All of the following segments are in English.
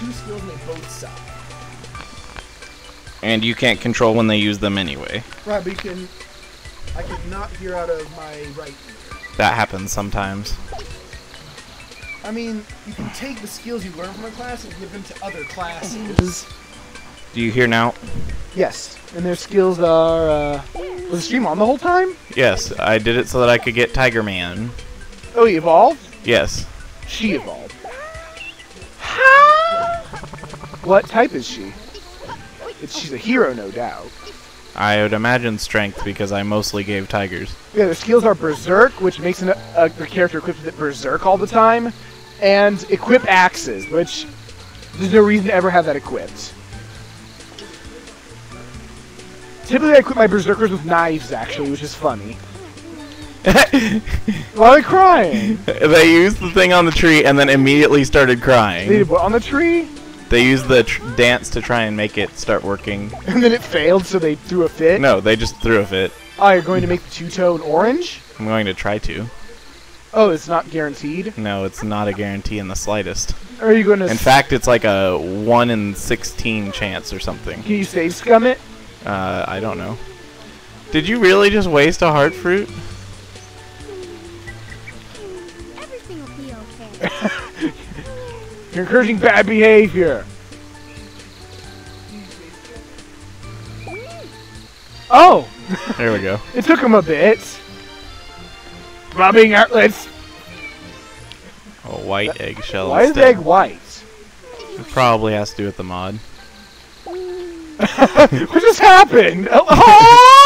two skills and they both suck. And you can't control when they use them anyway. Right, but you can. I not hear out of my right ear. That happens sometimes. I mean, you can take the skills you learn from a class and give them to other classes. Do you hear now? Yes, and their skills are. Uh, was the stream on the whole time? Yes, I did it so that I could get Tiger Man. Oh, he evolved. Yes. She evolved. What type is she? It's, she's a hero, no doubt. I would imagine strength because I mostly gave tigers. Yeah, the skills are Berserk, which makes an, a, a character equipped with Berserk all the time, and equip axes, which there's no reason to ever have that equipped. Typically, I equip my Berserkers with knives, actually, which is funny. Why are they crying? they used the thing on the tree and then immediately started They crying. did what on the tree? They used the tr- dance to try and make it start working. And then it failed, so they threw a fit. No, they just threw a fit. Oh, you're going to make the two-tone orange? I'm going to try to. Oh, it's not guaranteed. No, it's not a guarantee in the slightest. Are you going to? In fact, it's like a 1 in 16 chance or something. can you save scum it? Uh, I don't know. Did you really just waste a heart fruit? Everything will be okay. You're encouraging bad behavior. Oh, There we go. it took him a bit. Rubbing outlets. A white eggshell. Why is the egg white? It probably has to do with the mod. what just happened? Oh,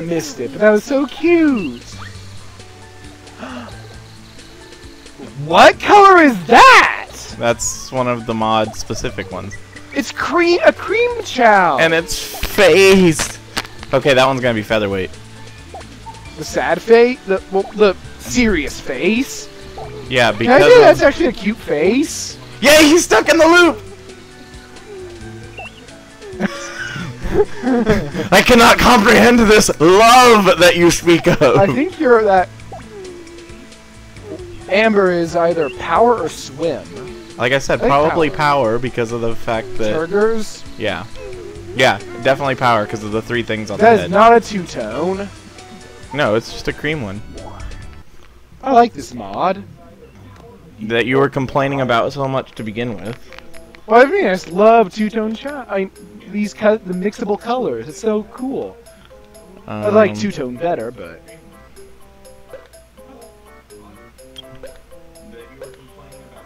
I missed it, but that was so cute. What color is that? That's one of the mod specific ones. It's cream, a cream Chao. And its phased! Okay, that one's gonna be featherweight. the sad face, the well, the serious face. Yeah, Can I because say that's actually a cute face? yeah, he's stuck in the loop. I cannot comprehend this love that you speak of. I think you're that. Amber is either power or swim. like I said, I probably power. power because of the fact that Turgors. yeah, yeah, definitely power because of the three things on That the is head. not a two tone. no, it's just a cream one I like this mod. that you were complaining about so much to begin with. Well, I mean, I just love two tone shot. I mean, these co- the mixable colors. It's so cool. I like Um, two tone better, but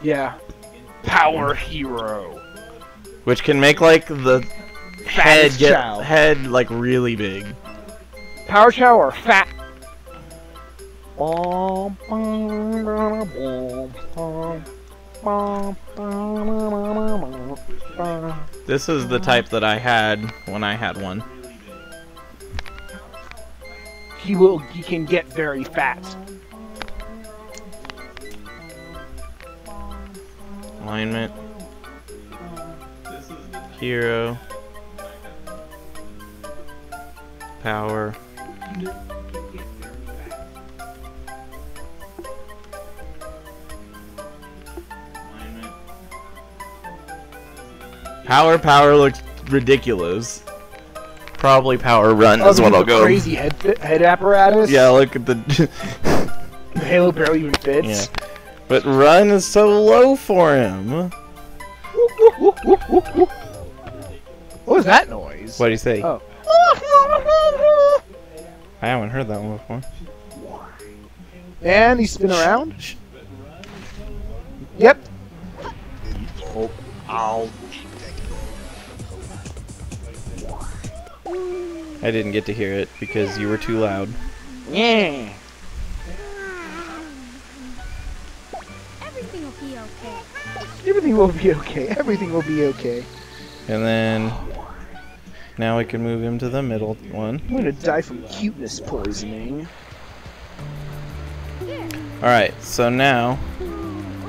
yeah. Power hero. which can make like the head get Chao. head like really big. Power Chao or fat. This is the type that I had when I had one. He will. He can get very fat. Alignment. Hero. Power. Power, power looks ridiculous. Probably power run Oh, is what I'll go. Crazy head head apparatus. Yeah, look at the. The Halo barely even fits. yeah. But run is so low for him. What was that noise? What do you say? Oh. I haven't heard that one before. And he spin around. Yep. Oh, I didn't get to hear it because you were too loud. Yeah. Everything will be okay. Everything will be okay. Everything will be okay. And then now we can move him to the middle one. I'm gonna die from cuteness poisoning. All right, so now,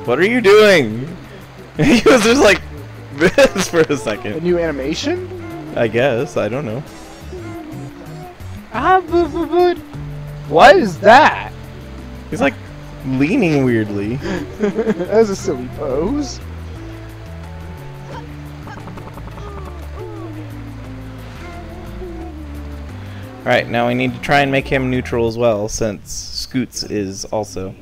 what are you doing? he was just like this for a second. A new animation? I guess I don't know. Ah, bu- bu- bu- What is that? He's like leaning weirdly. that was a silly pose. Alright, now we need to try and make him neutral as well, since Scoots is also.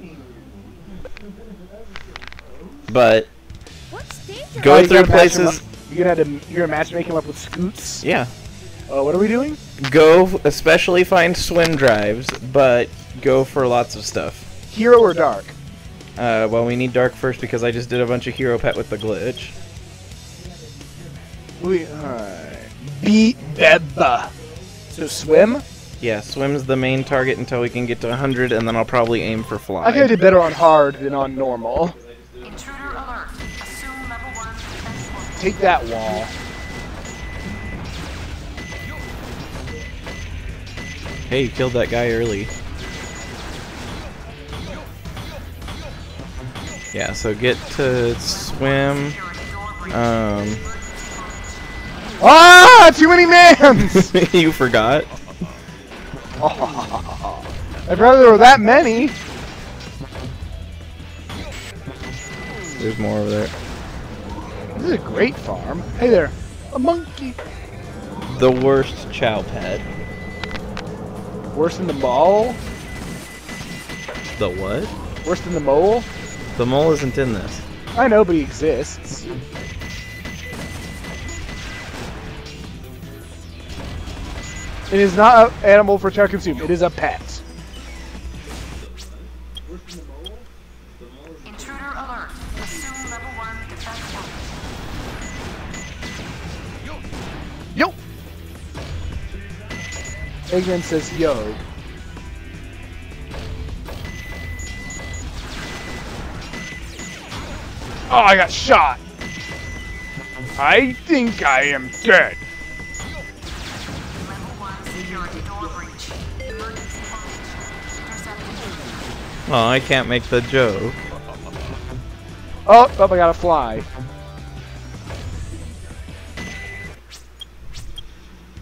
But, What stage are Go Oh, through gonna match him places- up- You're gonna have to. You're gonna matchmake him up with Scoots. yeah. Oh, what are we doing? Go, especially find swim drives, but go for lots of stuff. Hero or Dark? Uh, well, we need Dark first because I just did a bunch of Hero Pet with the glitch. We. Alright. Beat Beba. So swim. Yeah, swim's the main target until we can get to 100, and then I'll probably aim for fly. I think I did better on hard than on normal. Take that wall. Hey, you killed that guy early. Yeah, so get to swim. Security door breach. Um, Ah! Too many mans! you forgot. I'd rather there were that many. There's more over there. This is a great farm. Hey there. A monkey. The worst Chao Pet. Worse than the mole? The what? Worse than the mole? The mole isn't in this. I know, but he exists. It is not an animal for child consume. It is a pet. Eggman says yo. Oh, I got shot. I think I am dead. Level one security door breach. Emergency formation. Intercepted. Oh, I can't make the joke. Oh, oh, I gotta fly.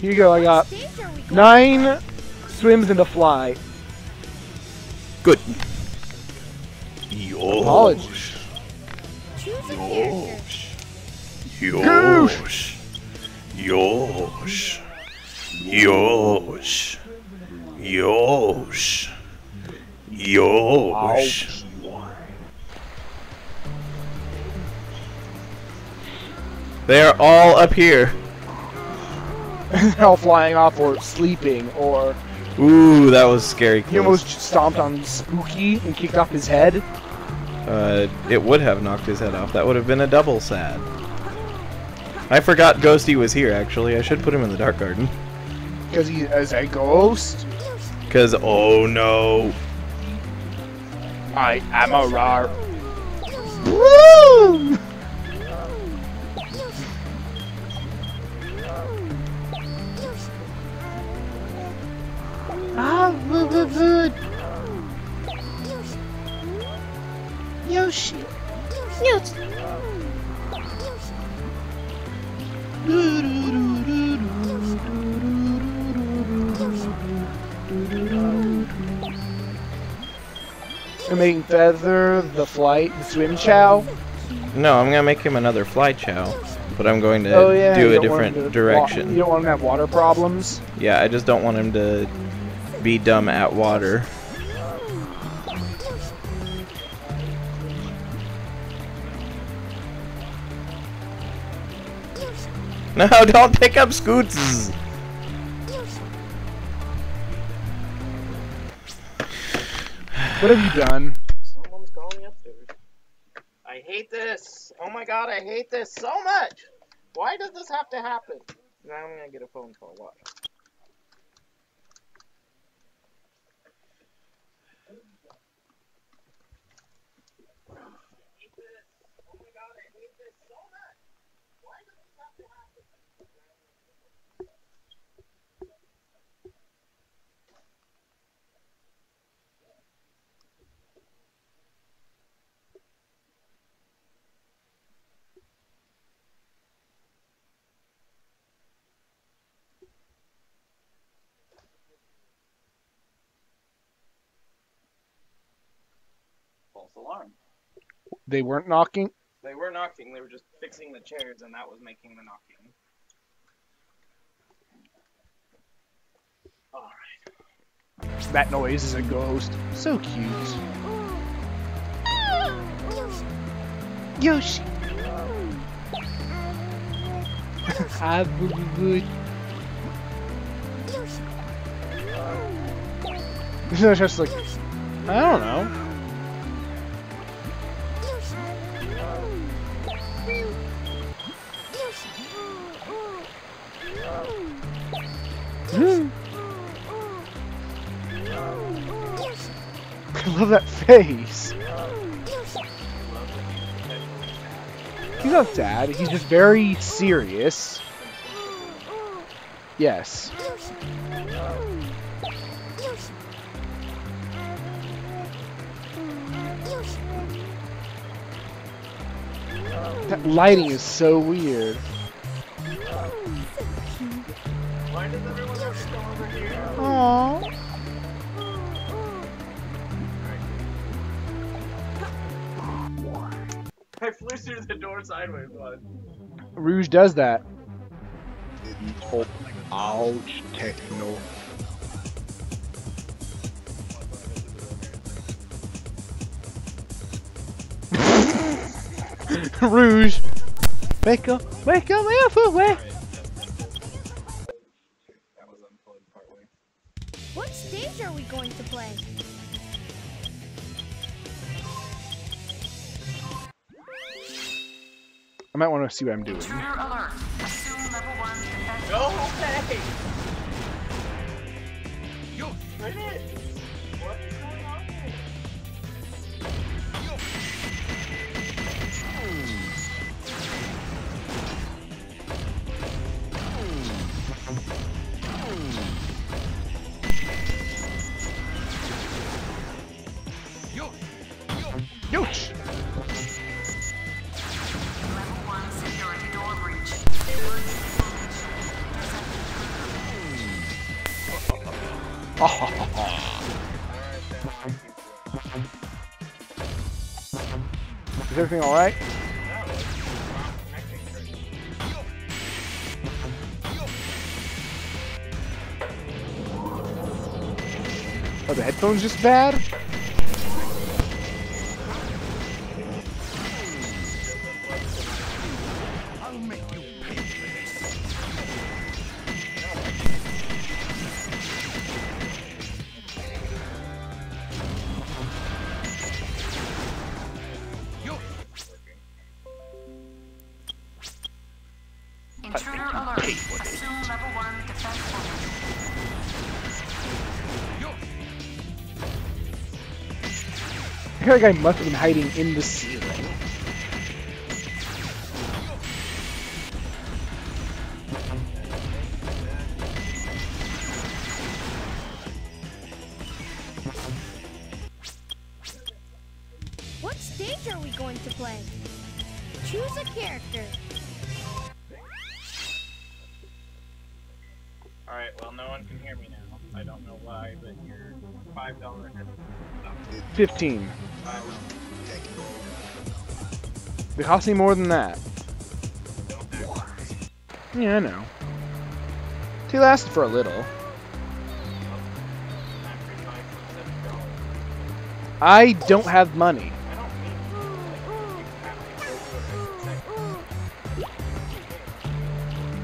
Here you go. I got stage are we going? nine swims into fly. Good. Apologies. Choose a character. Yosh. Yosh. Yosh. Yosh. Yosh. They are all up here. All flying off or sleeping or Ooh, that was scary. he almost stomped on Spooky and kicked off his head. Uh, it would have knocked his head off. That would have been a double sad. I forgot Ghosty was here. Actually, I should put him in the Dark Garden. Because he is a ghost. Cause oh no, I am a rar. Yoshi. We're making Feather, the flight, the swim Chao. no! I'm gonna make him another Fly Chao, but I'm going to oh yeah. do a don't want him different to direction. you don't want him to have water problems. Yeah, I just don't want him to be dumb at water. No, don't pick up Scoots. What have you done? Someone's calling upstairs. I hate this. Oh my god, I hate this so much. Why does this have to happen? Now I'm gonna get a phone call. Watch. False alarm. They weren't knocking. They were knocking. They were just fixing the chairs, and that was making the knocking. All right. That noise is a ghost. So cute. Yoshi. Ah, boo boo boo. It's just like, I don't know. That face. He's not sad. He's just very serious. Yes. That lighting is so weird. Why I flew through the door sideways once. Rouge does that. Ouch, techno. Rouge. Wake up, wake up, wake up, wake That was unplugged partway. What stage are we going to play? I might want to see what I'm doing. Intruder alert. Assume level one defense. Go! You Bridget! What Everything alright? Oh, the headphones just bad? Intruder alert. Assume level one defense formation. I feel like I must have been hiding in the ceiling. What stage are we going to play? Choose a character. Alright, well, no one can hear me now. I don't know why, but your $5 head. 15. $5. They cost me more than that. Yeah, I know. They lasted for a little. I don't have money.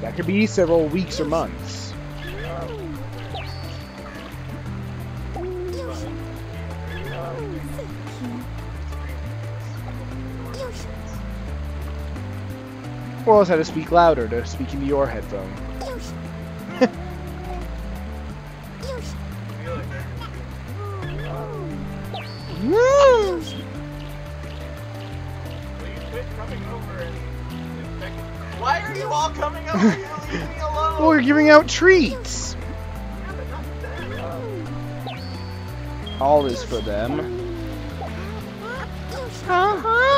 That could be several weeks or months. Or else I had to speak louder to speak into your headphone. Woo! Will you quit coming over and infecting? Why are you all coming over here? Leave me alone. Oh, you're giving out treats! Yeah, but not them. All is for them. Uh-huh.